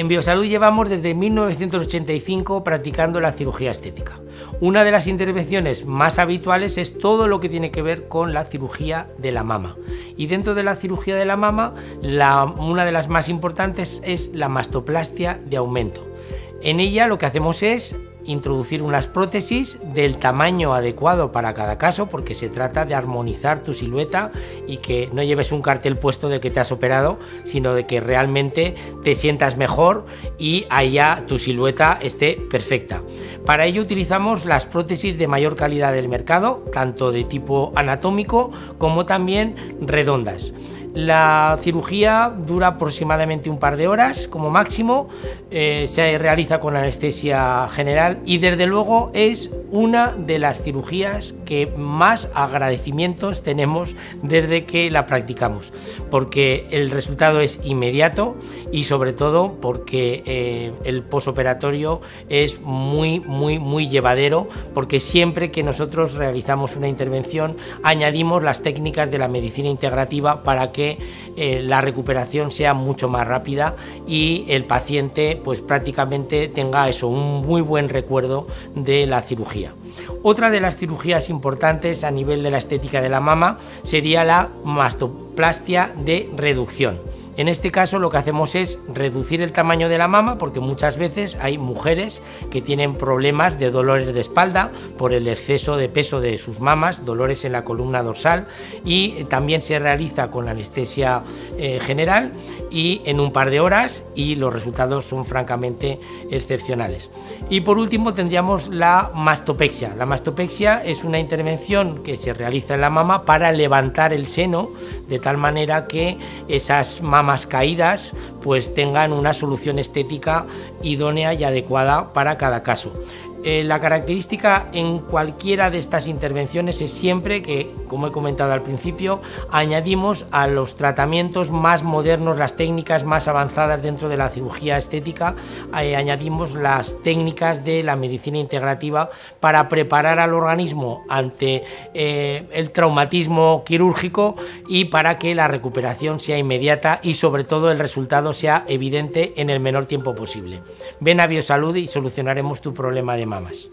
En Biosalud llevamos desde 1985 practicando la cirugía estética. Una de las intervenciones más habituales es todo lo que tiene que ver con la cirugía de la mama. Y dentro de la cirugía de la mama, una de las más importantes es la mastoplastia de aumento. En ella lo que hacemos es introducir unas prótesis del tamaño adecuado para cada caso, porque se trata de armonizar tu silueta y que no lleves un cartel puesto de que te has operado, sino de que realmente te sientas mejor y allá tu silueta esté perfecta. Para ello utilizamos las prótesis de mayor calidad del mercado, tanto de tipo anatómico como también redondas. La cirugía dura aproximadamente un par de horas como máximo, eh, se realiza con anestesia general y desde luego es una de las cirugías que más agradecimientos tenemos desde que la practicamos, porque el resultado es inmediato y sobre todo porque eh, el posoperatorio es muy, muy, muy llevadero, porque siempre que nosotros realizamos una intervención añadimos las técnicas de la medicina integrativa para que que eh, la recuperación sea mucho más rápida y el paciente pues prácticamente tenga eso, un muy buen recuerdo de la cirugía. Otra de las cirugías importantes a nivel de la estética de la mama sería la mastoplastia de reducción. En este caso lo que hacemos es reducir el tamaño de la mama porque muchas veces hay mujeres que tienen problemas de dolores de espalda por el exceso de peso de sus mamas, dolores en la columna dorsal y también se realiza con anestesia eh, general y en un par de horas y los resultados son francamente excepcionales. Y por último tendríamos la mastopexia. La mastopexia es una intervención que se realiza en la mama para levantar el seno de tal manera que esas mamas caídas pues tengan una solución estética idónea y adecuada para cada caso. Eh, la característica en cualquiera de estas intervenciones es siempre que, como he comentado al principio, añadimos a los tratamientos más modernos, las técnicas más avanzadas dentro de la cirugía estética, eh, añadimos las técnicas de la medicina integrativa para preparar al organismo ante eh, el traumatismo quirúrgico y para que la recuperación sea inmediata y sobre todo el resultado sea evidente en el menor tiempo posible. Ven a Biosalud y solucionaremos tu problema de mamas.